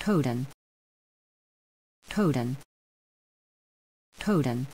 Toden. Toden. Toden.